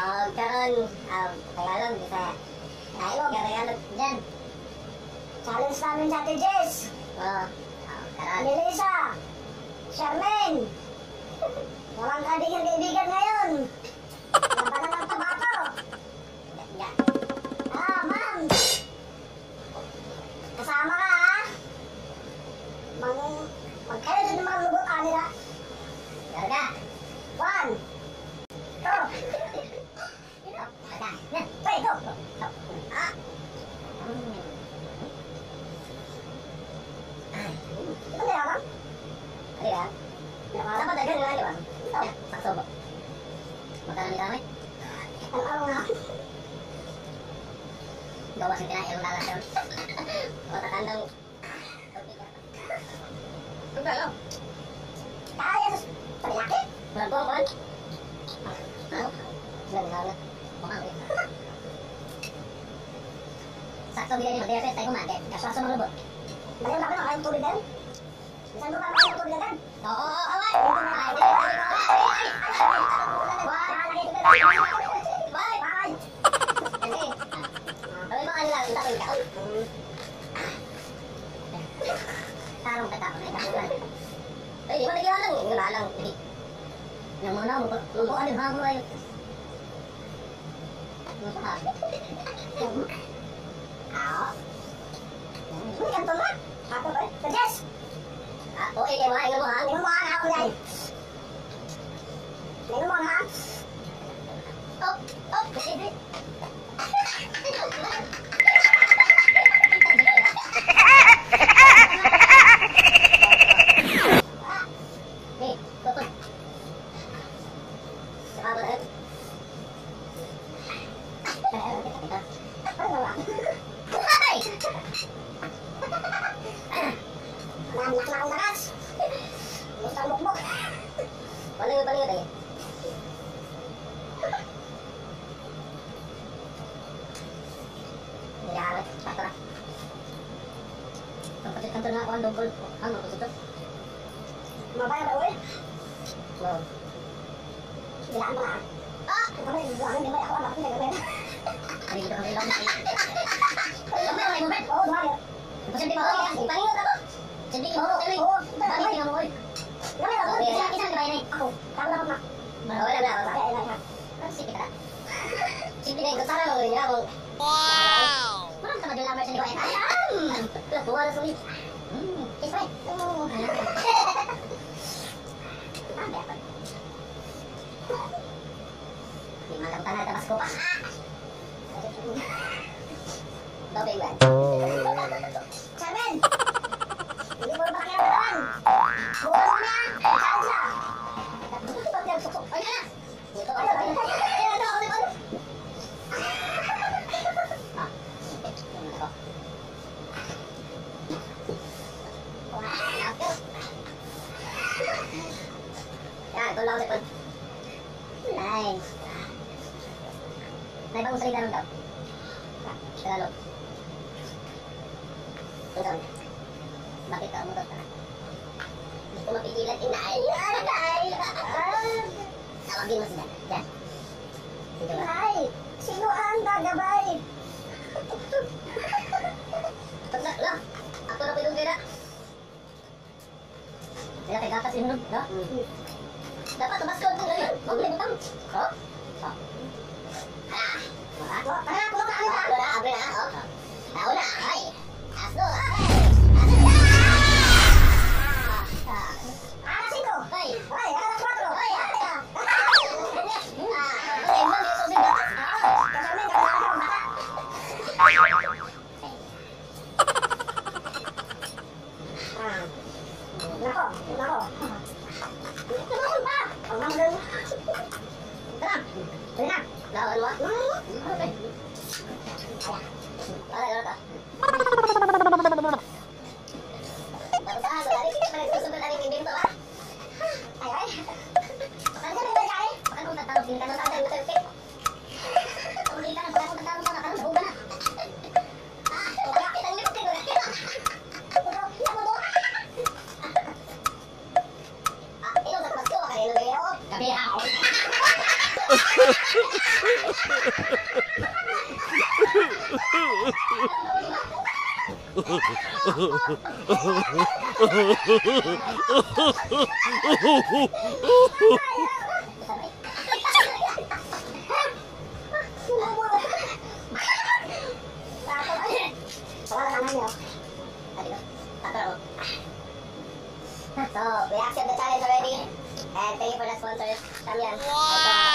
Oh, karon um, Tagalog, Bisaya. Tagalog, Tagalog dyan. Challenge namin si Ate Jess. Oh, karon. Melissa. Charmaine. Walang kaibigan-kaibigan ngayon. Ano yan? Dapat agad nga, di ba? Ito. Sakso ba? Magkano nila kami? Ang araw nga. Gawas yung kinain ng lalas yun. O, takandang... Ang galo. Kaya sa palaki. Walang buwan, buwan. Ano? Sila nila Kumang ulit. Sakto bigay ni Madeya tayo kumante. Kaswa sa mga lubot. Dahil ba na kayong tubig din? Isang lupa kayong tubig din? Oo, oo, oo, ay! Ay, ay, ay, ay! Hindi. Tarong ka tapos ay takulan. Ay, di mo nagyan lang. Yung lalang. Hindi. Yung namo, lubuan yung hamo ay. Ano ka tulad. Ako ba? Sa Jess! Ah, o, eh, kayo, ay, mo ha. Tingnan mo nga ako yan. Tingnan mo Nih, tutup. Saka ba tayo? Ano ba? Ay! Namiyak na akong lakas. Gusto ang mukmuk. Palingo, palingo tayo. Nilawat, patara. Kapatid kanto na ako ang dogol. Ano ko sito? Mabaya ba uwi? No. Bilaan mo nga. Ah! Ito ba yung bilaan? Di ba ako anak ko nagawin? Ano dito kang ilong? Ilong mo, ilong mo, Oo, dumali. Posible mo, ipalingo ka mo. Posible mo, tuloy. Oo, Balik tingnan mo, ako. Isa, diba yun eh? Ako. Ako dapat na. Wala na, wala. Kaya ilan siya. Ano si kita? Simple na yung rin ako. Wow! Marami ka madulamer sa liwa. Alam! Tuwa na sulit. Hmm, isay. Oo. Sabi ako. Di malamutan na tabas ko pa. Dobe yan. Charmaine! Hindi mo naman? Bukas na! Saan siya? Ba't yan suksok? Ay, na! Ano? Ah, yun ako. Yan, lang ako likod. Nice. May bagong salita nun daw. Tagalog. Ito. Bakit ka umutot ka? Hindi ko mapigilan. Inay! Inay! Tawagin mo sila. Yan. Sige ba? Nay! Sino ang gagabay? Tanda, lang. Ako na pwedeng kaya. Kaya kay gatas yung nung, no? Dapat tumas ko itong ganyan. Huwag limutan. Oh? Oh. Ah. Ah. Tara, pulo ka kami Ako ba? na, abre na. Tumahol pa! Ang mamagay mo. Tara. Sige na. Lawan mo. Hmm? Okay. So, we accept the challenge already. And thank you for the sponsors. Wow!